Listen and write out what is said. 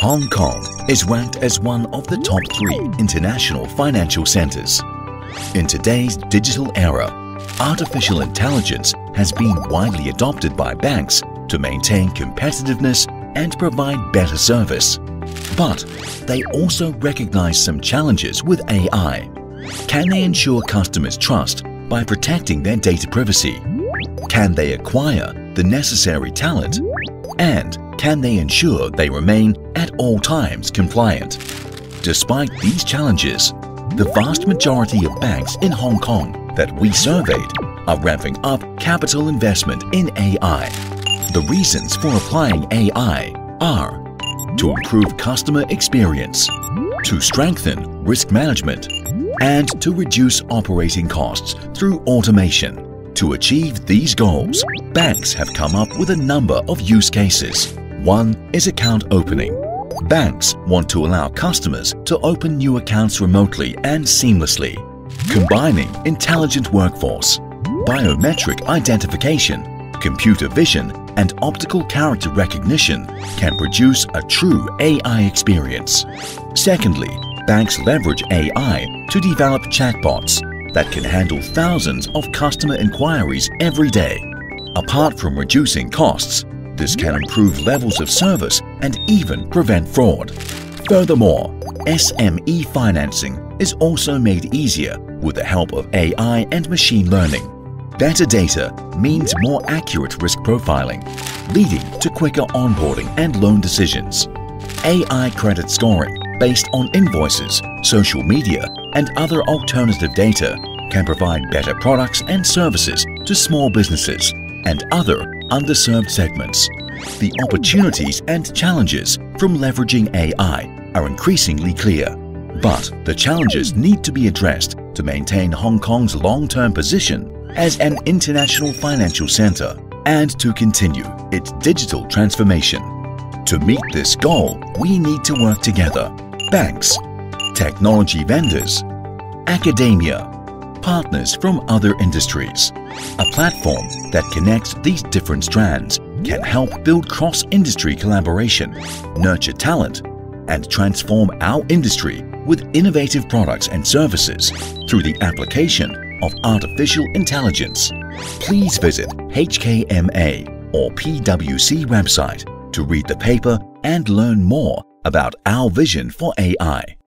Hong Kong is ranked as one of the top three international financial centers. In today's digital era, artificial intelligence has been widely adopted by banks to maintain competitiveness and provide better service. But they also recognize some challenges with AI. Can they ensure customers' trust by protecting their data privacy? Can they acquire the necessary talent? And can they ensure they remain at all times compliant? Despite these challenges, the vast majority of banks in Hong Kong that we surveyed are ramping up capital investment in AI. The reasons for applying AI are to improve customer experience, to strengthen risk management, and to reduce operating costs through automation. To achieve these goals, banks have come up with a number of use cases. One is account opening. Banks want to allow customers to open new accounts remotely and seamlessly. Combining intelligent workforce, biometric identification, computer vision and optical character recognition can produce a true AI experience. Secondly, banks leverage AI to develop chatbots that can handle thousands of customer inquiries every day. Apart from reducing costs, this can improve levels of service and even prevent fraud. Furthermore, SME financing is also made easier with the help of AI and machine learning. Better data means more accurate risk profiling, leading to quicker onboarding and loan decisions. AI credit scoring based on invoices, social media, and other alternative data can provide better products and services to small businesses and other underserved segments. The opportunities and challenges from leveraging AI are increasingly clear. But the challenges need to be addressed to maintain Hong Kong's long-term position as an international financial center and to continue its digital transformation. To meet this goal, we need to work together. Banks, technology vendors, academia, partners from other industries. A platform that connects these different strands can help build cross-industry collaboration, nurture talent, and transform our industry with innovative products and services through the application of artificial intelligence. Please visit HKMA or PwC website to read the paper and learn more about our vision for AI.